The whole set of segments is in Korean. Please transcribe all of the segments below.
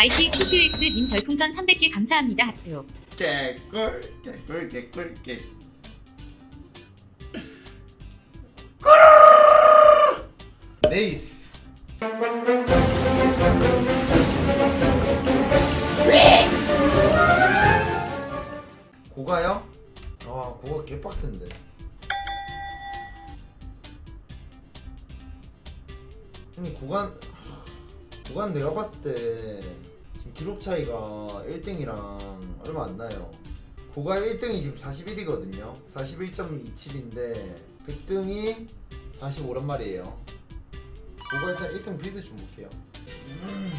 IT QQX님 별풍선 300개 감사합니다. 하트요. 개꿀 개꿀 개꿀 개 네이스 고가요? 아 고가 개빡센데 형님 구간 구간 내가 봤을 때 지금 기록 차이가 1등이랑 얼마 안 나요. 고가 1등이 지금 41이거든요. 41.27인데 100등이 45란 말이에요. 고가 일단 1등 build 좀 볼게요. 음.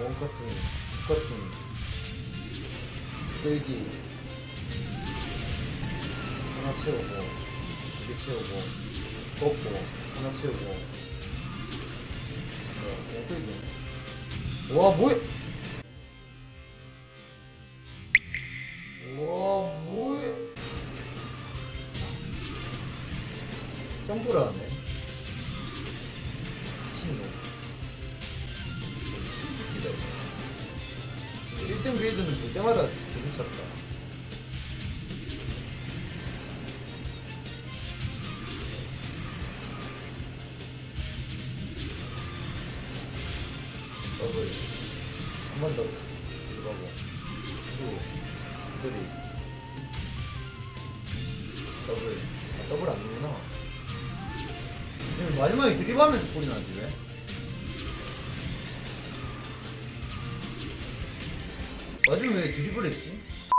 원커팅, 커팅, 끌기 하나 채우고 두개 채우고 꺾고 하나 채우고 네, 끌기 와 뭐야? 와 뭐야? 점프를 하네. 미친놈 미친 새끼다 이거 1등 그레이드는 볼 때마다 개미쳤 다 더블 한번 더 들어가고 그리고 드리 더블 아 더블 안 근데 마지막에 드립하면서 꼴이 나지 왜? 마지막에 왜 드립을 했지?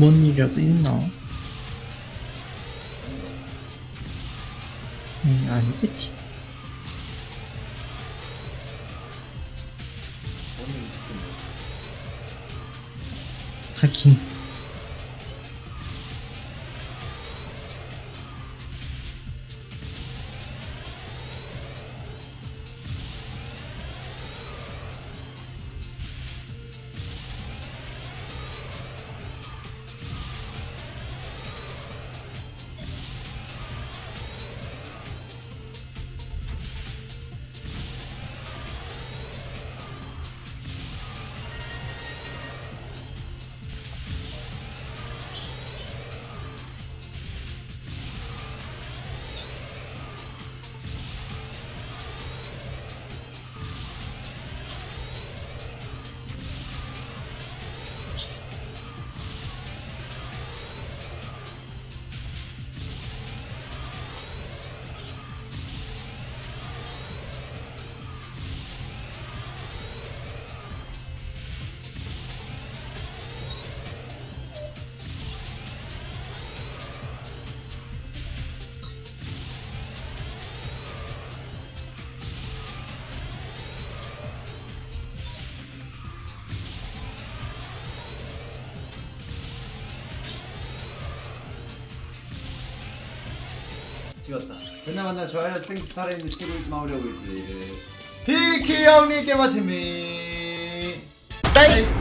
뭔 일이라도 있나? 에이, 아니겠지. 지금 뭐 하긴. 찍었다. 맨날 만나 좋아요 생수 살아있는 치고 있지 마오려고 있지. 비키 형님께. 따이!